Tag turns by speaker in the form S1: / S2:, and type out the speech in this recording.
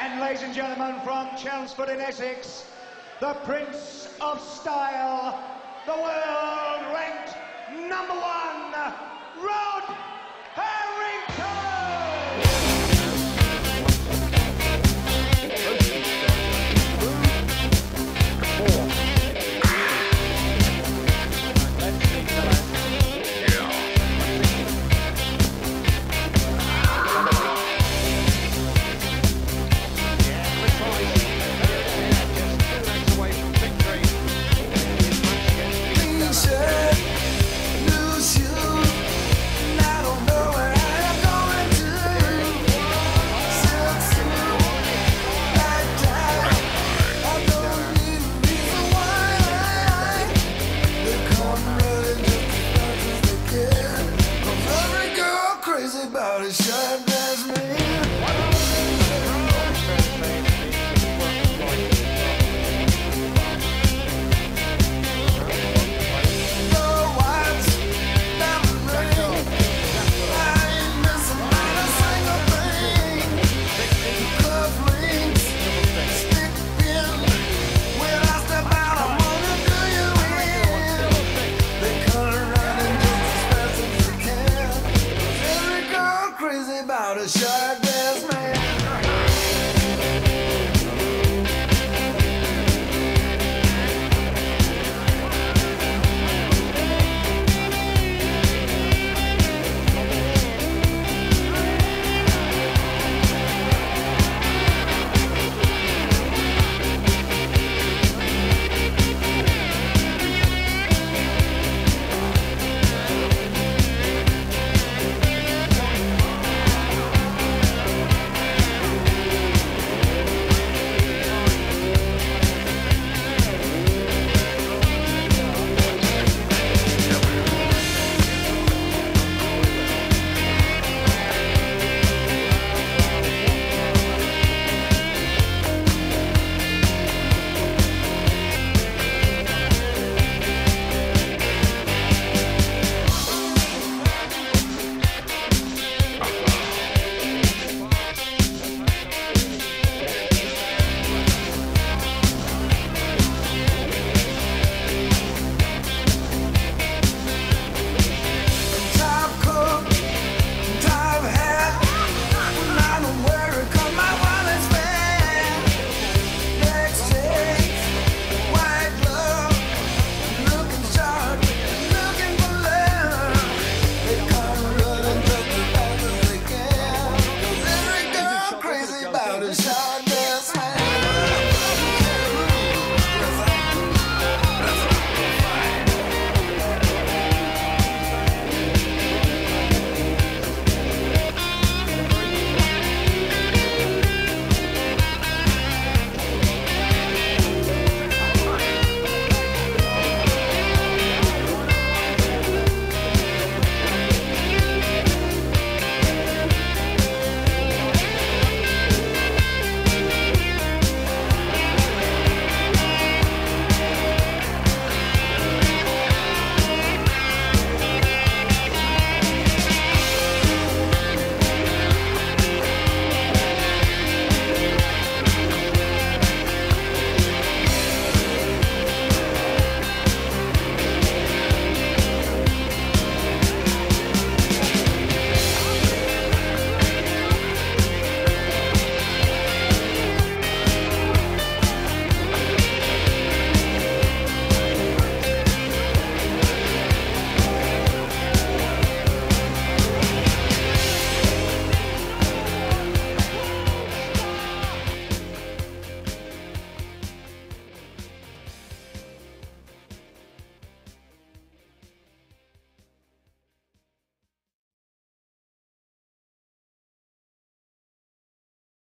S1: And ladies and gentlemen, from Chelmsford in Essex, the Prince of Style, the world ranked number one, Rod a shotgun.